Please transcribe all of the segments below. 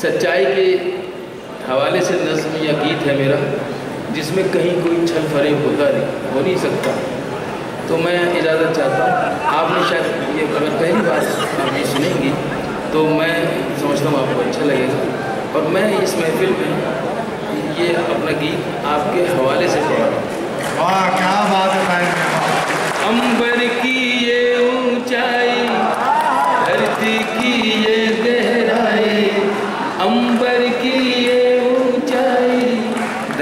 सच्चाई के हवाले से नज्म या गीत है मेरा जिसमें कहीं कोई छल फरेब होता नहीं हो नहीं सकता। तो मैं इजाज़त चाहता हूँ। आपने शायद ये अगर पहली बार आप ये सुनेंगी तो मैं समझता हूँ आपको अच्छा लगेगा। और मैं इस महफिल में ये अपना गीत आपके हवाले से पढ़ा रहा हूँ। वाह क्या बात है अंबर की ये ऊंचाई धरती की ये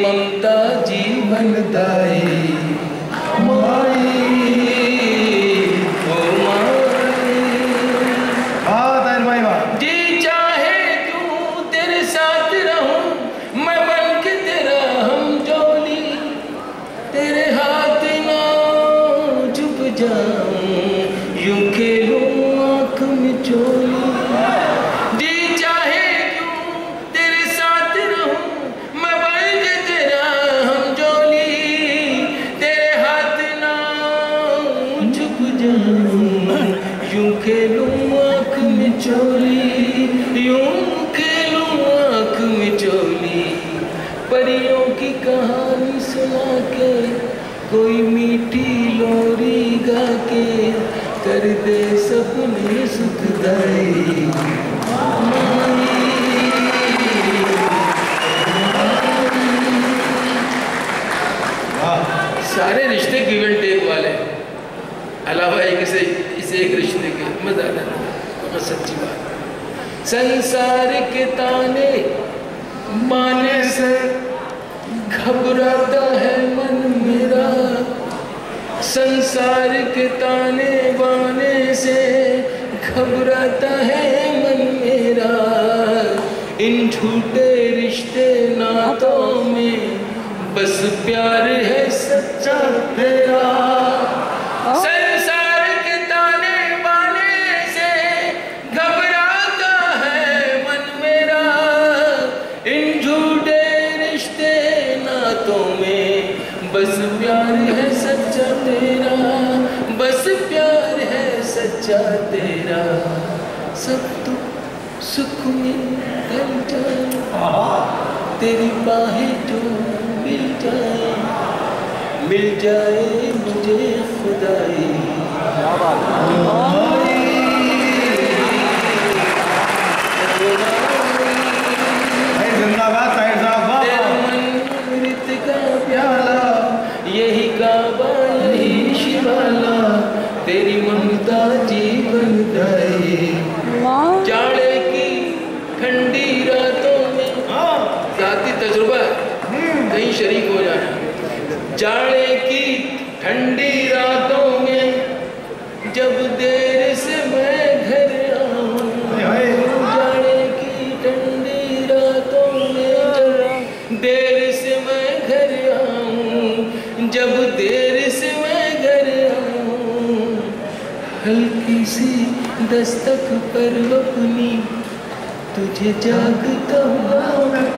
ममता जीवन दाई। चोली, यूँ आँख में चोली। परियों की कहानी सुना के, कोई मीठी लोरी गा के, कर दे सपने सुखदाई सारे रिश्ते गिव एंड टेक वाले। अलावा एक इसे इसे एक रिश्ते के, मज़ा आना बहुत सच्ची बात संसार के ताने माने से घबराता है मन मेरा। संसार के ताने बाने से घबराता है मन मेरा। इन झूठे रिश्ते नातों में बस प्यार है सच्चा बस प्यार है सच्चा तेरा, बस प्यार है सच्चा तेरा। सब तो सुख में जाए, तेरी बाहें जो मिल जाए मिल जाए मुझे। शरीक हो जाना। जाड़े की ठंडी रातों में जब देर से मैं घर आऊँ जाड़े की ठंडी रातों में जब देर से मैं घर आऊँ जब देर से मैं घर आऊँ हल्की सी दस्तक पर अपनी तुझे जागता हुआ